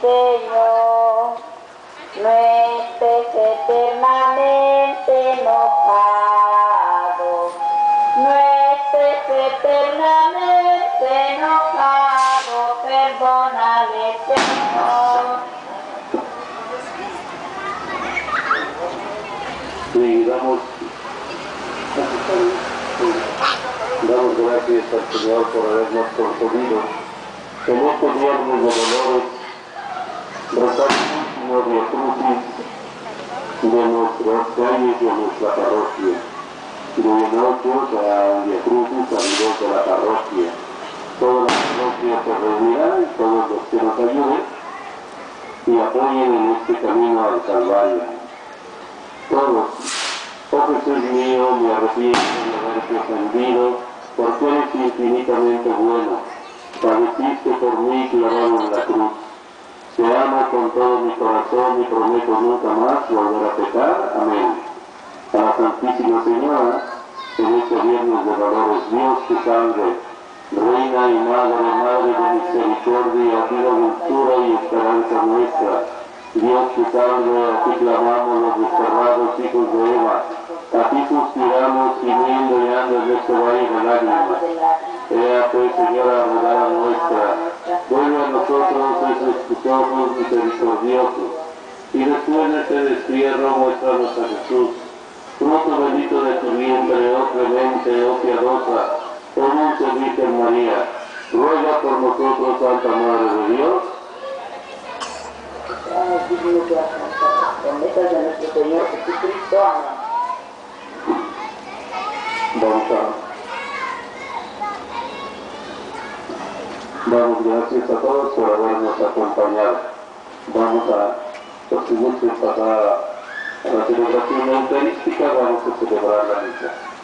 Señor, no estés eternamente enojado, no estés eternamente enojado, perdónale Señor. Sí, damos, damos gracias al Señor por habernos concedido en estos viernes de dolores rezar el último Via Crucis de nuestras calles de nuestra parroquia. De nosotros a Via Crucis, amigos de la parroquia. Toda la parroquia se reunirá y todos los que nos ayuden y apoyen en este camino al Calvario todos. Oh Jesús mío, me arrepiento de haberte ofendido, por mí clavado en la cruz. Te amo con todo mi corazón y prometo nunca más volver a pecar. Amén. A la Santísima Señora, en este viernes de dolores, Dios tu sangre, Reina y Madre, Madre de misericordia, pido dulzura y esperanza nuestra. Dios tu sangre, a ti clamamos los desterrados hijos de Eva, a ti suspiramos y ando en este valle de lágrimas. Ea pues, ojos misericordiosos, y después de este destierro muéstranos a Jesús, fruto bendito de tu vientre, oh clemente, oh piadosa, oh dulce Virgen María, ruega por nosotros, Santa Madre de Dios, Seamos dignos de alcanzar las promesas de nuestro Señor Jesucristo. Amén. Vamos a damos gracias a todos por habernos acompañado. Vamos a, por si gustan pasar a la celebración eucarística, vamos a celebrar la misa.